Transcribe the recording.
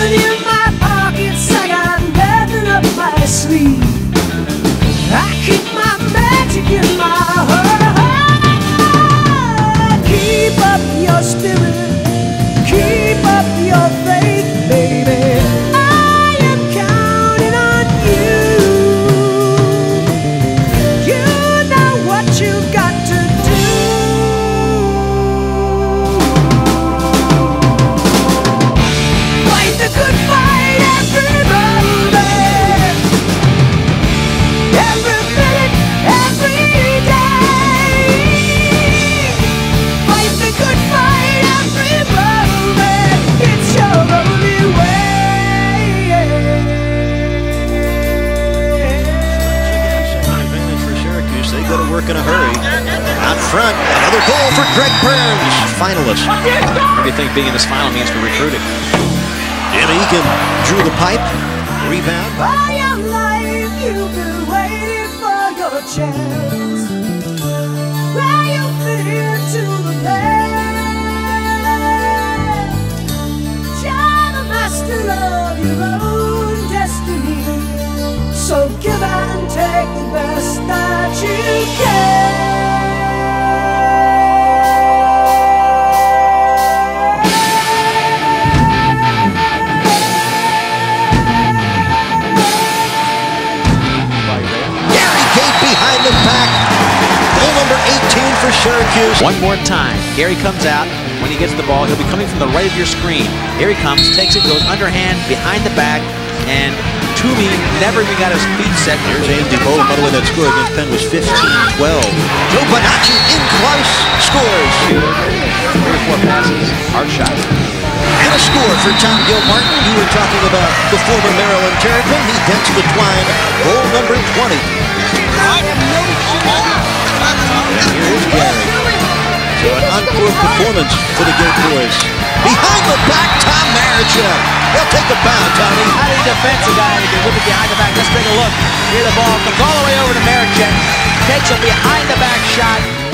even you. Go to work in a hurry. Out front, another goal for Greg Burns, finalist. What do you think being in this final means for recruiting? Jim Egan drew the pipe. Rebound. All your life you've been waiting for your chance. For Syracuse. One more time. Gary comes out. When he gets the ball, he'll be coming from the right of your screen. Here he comes, takes it, goes underhand, behind the back, and Toomey never even got his feet set. Here's Andy Bowen. By the way, that score against Penn was 15-12. Joe Bonacci in close, scores. Three or four passes, hard shot. And a score for Tom Gilmartin. You were talking about the former Maryland Terrapin. He dents the twine. Goal number 20. Encore performance for the Gait boys. Behind the back, Tom Marechek. He'll take the bound, Tommy. How do you defense a guy with it behind the back? Let's take a look. Here the ball comes all the way over to Marechek. Takes a behind the back shot.